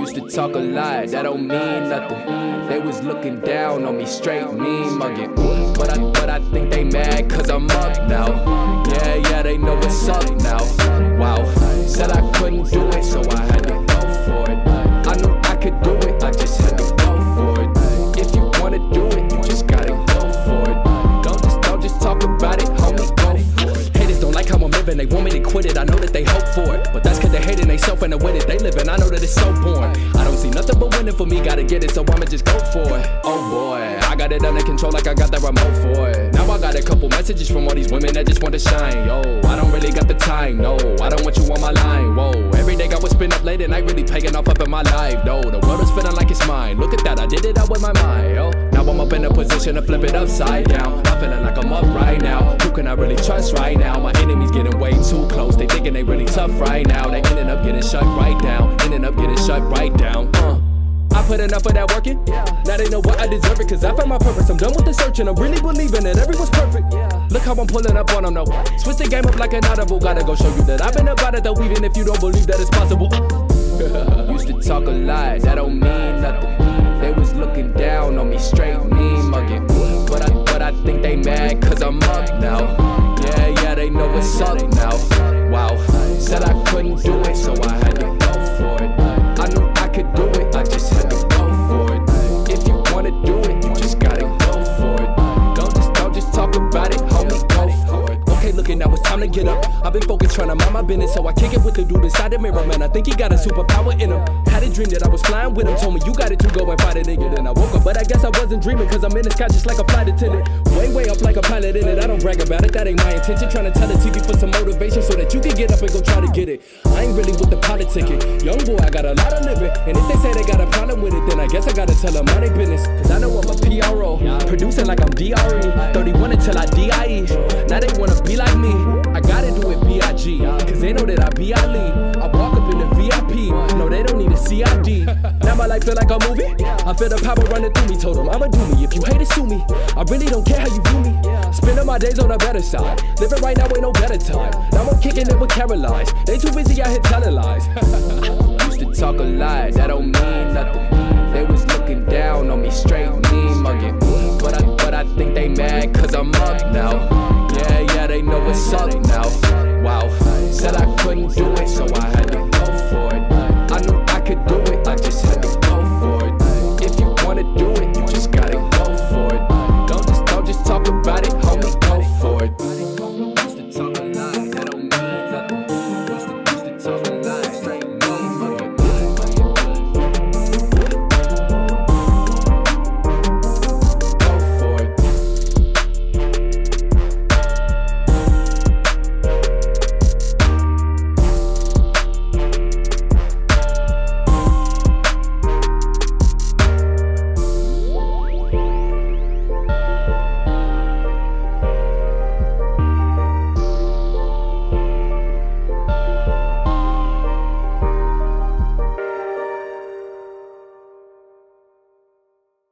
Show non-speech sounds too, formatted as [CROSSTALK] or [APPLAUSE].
Used to talk a lot, that don't mean nothing. They was looking down on me, straight mean mugging. But I, but I think they mad cause I'm up now. Yeah, yeah, they know what's up now. Wow, said I couldn't do it, so I had to go for it. I knew I could do it, I just had to go for it. If you wanna do it, you just gotta go for it. Don't just, don't just talk about it, homie, go for it. Haters don't like how I'm living, they want me to quit it. I know that they hope for it, but that's cause they self and the with it. They living, I know that it's so boring. I don't see nothing but winning for me, gotta get it, so I'ma just go for it. Oh boy, I got it under control like I got the remote for it. Now I got a couple messages from all these women that just want to shine. Yo, I don't really got the time, no, I don't want you on my line. Whoa, every day I was spin up late and I really paying off up in my life. No, the world is feeling like it's mine. Look at that, I did it out with my mind. Yo, now I'm up in a position to flip it upside down. I'm feeling like I'm up right now. Who can I really trust right now? My enemies getting way too close. They thinking they really tough right now. They ending up getting shut right down. Ending up getting shut right down. Uh. I put enough of that work Yeah. Now they know what I deserve it, cause I found my purpose. I'm done with the searching. I'm really believing that everyone's perfect. Yeah. Look how I'm pulling up on them, no. Switch the game up like an audible. Gotta go show you that I've been about it, though, even if you don't believe that it's possible. [LAUGHS] Used to talk a lot, that don't mean get up. I've been focused trying to mind my business, so I kick it with the dude inside the mirror, man. I think he got a superpower in him. Had a dream that I was flying with him, told me you got it to go and fight a nigga. Then I woke up, but I guess I wasn't dreaming, cause I'm in the sky just like a flight attendant. Way, way up like a pilot in it. I don't brag about it, that ain't my intention. Trying to tell the TV for some motivation so that you can get up and go try to get it. I ain't really with the politicking. Young boy, I got a lot of living. And if they say they got a problem with it, then I guess I gotta tell them my business. Cause I know I'm a PRO, producing like I'm DRE. 31 until I DIE. Ali. I walk up in the VIP. No, they don't need a CID. Now my life feel like a movie. I feel the power running through me. Told them I'ma do me. If you hate it, sue me. I really don't care how you view me. Spending my days on the better side. Living right now ain't no better time. Now I'm kicking it with Caroline's. They too busy out here telling lies. [LAUGHS] Used to talk a lot, that don't mean nothing. They was looking down on me, straight mean mugging. But I, but I think they mad cause I'm up now. Yeah, yeah, they know what's up now. Said I couldn't do it, so I